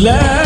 love.